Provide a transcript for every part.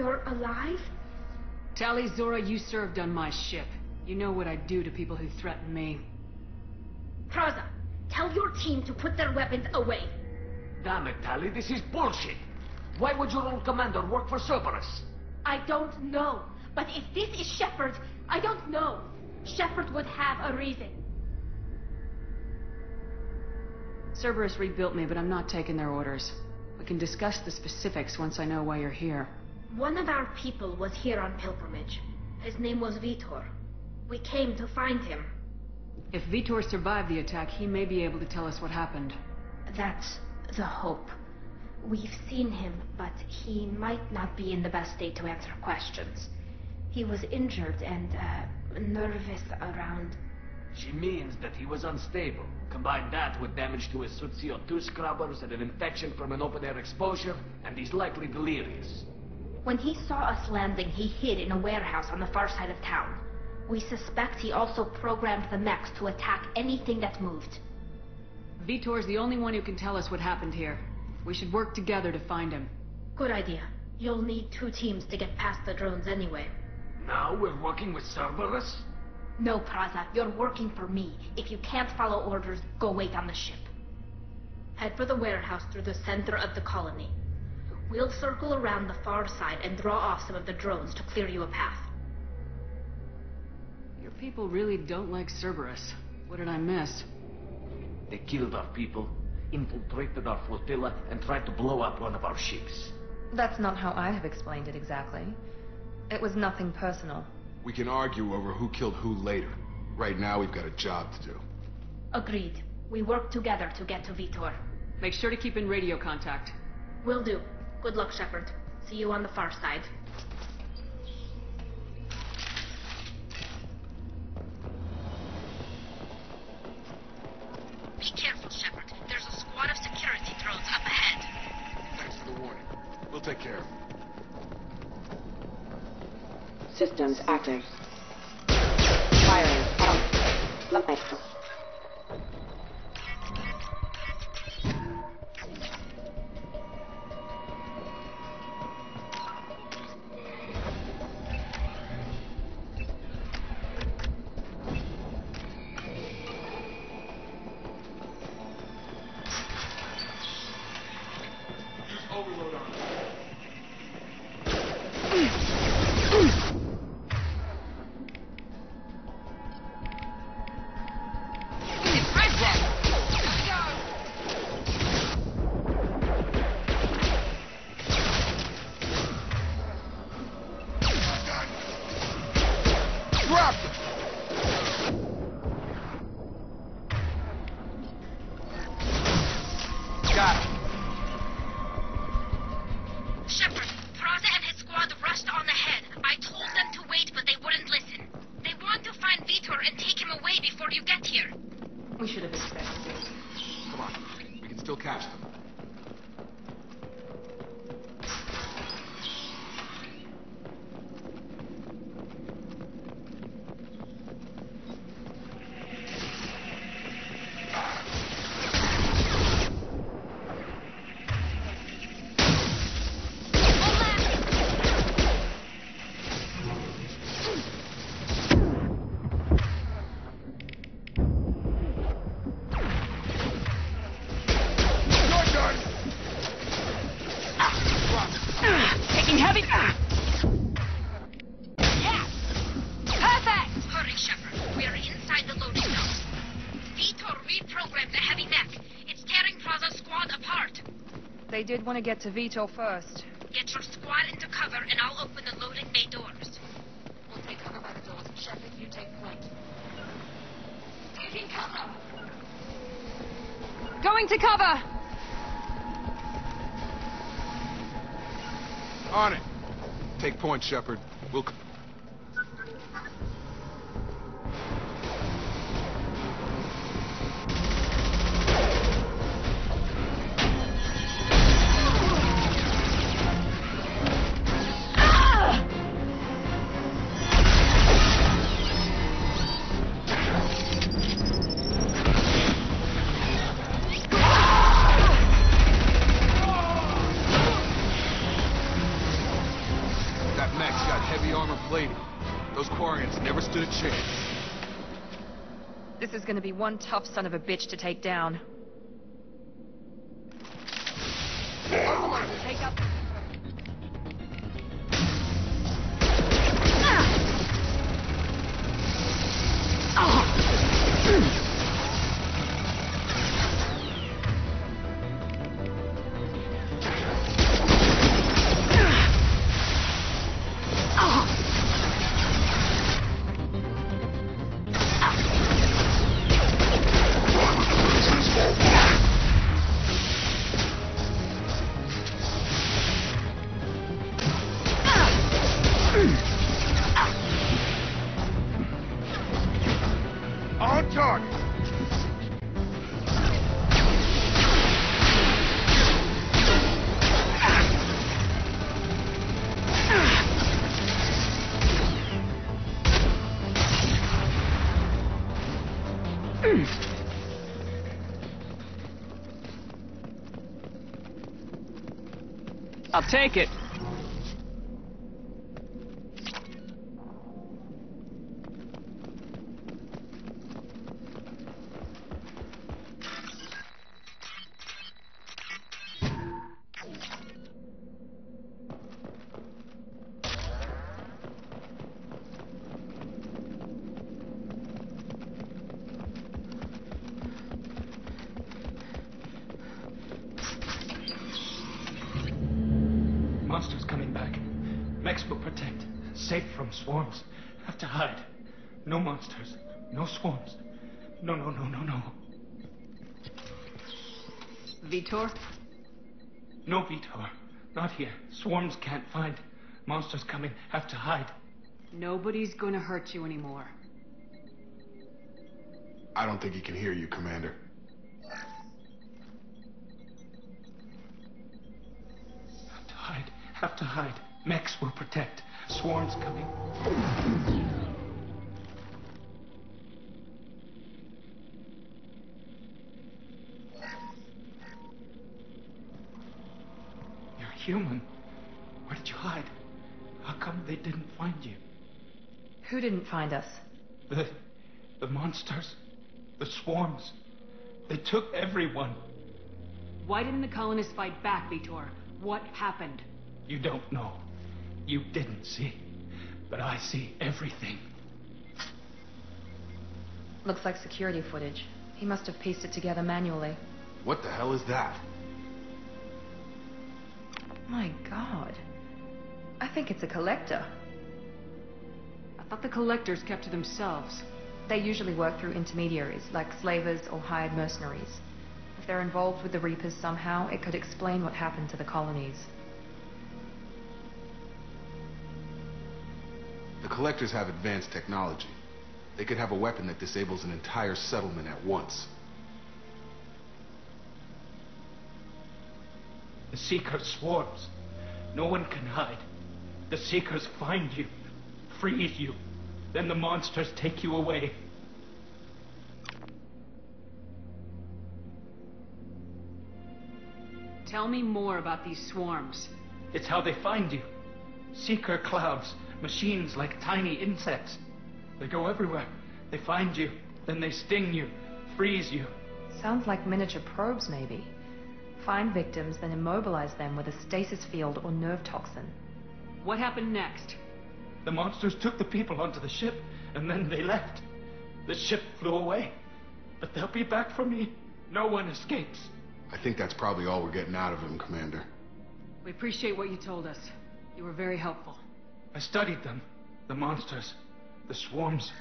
You're alive? Tali'Zorah, you served on my ship. You know what I'd do to people who threaten me. Prazza, tell your team to put their weapons away. Damn it, Tali, this is bullshit. Why would your old commander work for Cerberus? I don't know. But if this is Shepard, I don't know. Shepard would have a reason. Cerberus rebuilt me, but I'm not taking their orders. We can discuss the specifics once I know why you're here. One of our people was here on pilgrimage. His name was Veetor. We came to find him. If Veetor survived the attack, he may be able to tell us what happened. That's the hope. We've seen him, but he might not be in the best state to answer questions. He was injured and, uh, nervous around... She means that he was unstable. Combine that with damage to his suit CO2 scrubbers and an infection from an open-air exposure, and he's likely delirious. When he saw us landing, he hid in a warehouse on the far side of town. We suspect he also programmed the mechs to attack anything that moved. Veetor's the only one who can tell us what happened here. We should work together to find him. Good idea. You'll need two teams to get past the drones anyway. Now we're working with Cerberus? No, Prazza, you're working for me. If you can't follow orders, go wait on the ship. Head for the warehouse through the center of the colony. We'll circle around the far side and draw off some of the drones to clear you a path. Your people really don't like Cerberus. What did I miss? They killed our people, infiltrated our flotilla, and tried to blow up one of our ships. That's not how I have explained it exactly. It was nothing personal. We can argue over who killed who later. Right now, we've got a job to do. Agreed. We work together to get to Veetor. Make sure to keep in radio contact. Will do. Good luck, Shepard. See you on the far side. Be careful, Shepard. There's a squad of security drones up ahead. Thanks for the warning. We'll take care of it. Systems active. Overload Come on. We can still catch them. They did want to get to Veetor first. Get your squad into cover, and I'll open the loading bay doors. We'll take cover by the doors. Shepard, you take point. Taking cover! Going to cover! On it. Take point, Shepard. We'll... This is gonna be one tough son of a bitch to take down. Target! I'll take it. Monsters coming back. Mechs will protect. Safe from swarms. Have to hide. No monsters. No swarms. No, no, no, no, no. Veetor? No Veetor. Not here. Swarms can't find. Monsters coming. Have to hide. Nobody's gonna hurt you anymore. I don't think he can hear you, Commander. Have to hide. Have to hide. Mechs will protect. Swarms coming. You're human. Where did you hide? How come they didn't find you? Who didn't find us? The. the monsters. The swarms. They took everyone. Why didn't the colonists fight back, Veetor? What happened? You don't know. You didn't see. But I see everything. Looks like security footage. He must have pieced it together manually. What the hell is that? My god. I think it's a collector. I thought the collectors kept to themselves. They usually work through intermediaries, like slavers or hired mercenaries. If they're involved with the Reapers somehow, it could explain what happened to the colonies. Collectors have advanced technology. They could have a weapon that disables an entire settlement at once. The Seeker swarms. No one can hide. The Seekers find you, freeze you. Then the monsters take you away. Tell me more about these swarms. It's how they find you. Seeker clouds, machines like tiny insects. They go everywhere. They find you, then they sting you, freeze you. Sounds like miniature probes, maybe. Find victims, then immobilize them with a stasis field or nerve toxin. What happened next? The monsters took the people onto the ship, and then they left. The ship flew away. But they'll be back for me. No one escapes. I think that's probably all we're getting out of him, Commander. We appreciate what you told us. You were very helpful. I studied them. The monsters. The swarms.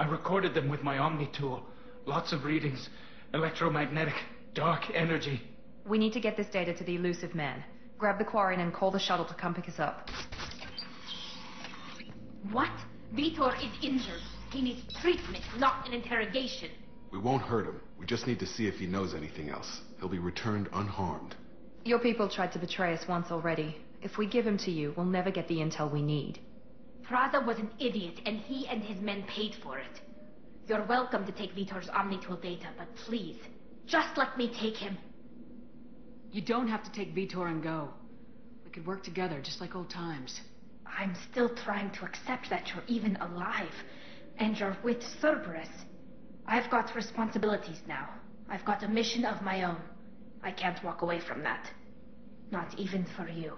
I recorded them with my Omni tool. Lots of readings. Electromagnetic. Dark energy. We need to get this data to the Illusive Man. Grab the Quarian and call the shuttle to come pick us up. What? Veetor is injured. He needs treatment, not an interrogation. We won't hurt him. We just need to see if he knows anything else. He'll be returned unharmed. Your people tried to betray us once already. If we give him to you, we'll never get the intel we need. Prazza was an idiot, and he and his men paid for it. You're welcome to take Veetor's Omnitool data, but please, just let me take him. You don't have to take Veetor and go. We could work together, just like old times. I'm still trying to accept that you're even alive. And you're with Cerberus. I've got responsibilities now. I've got a mission of my own. I can't walk away from that. Not even for you.